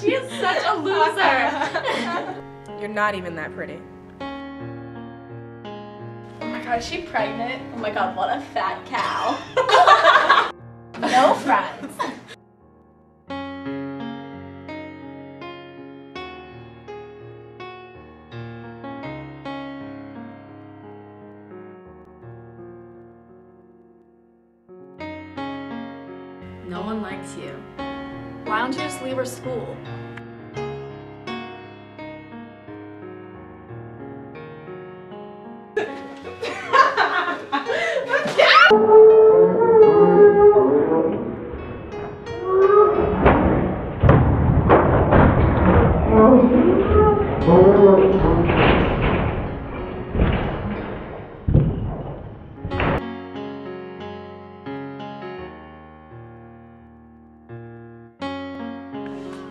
she is such a loser. You're not even that pretty. Oh my god, is she pregnant? Oh my god, what a fat cow. No friends. No one likes you. Why don't you just leave her school?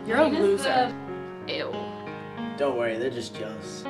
You're a loser. Ew. Don't worry, they're just jealous.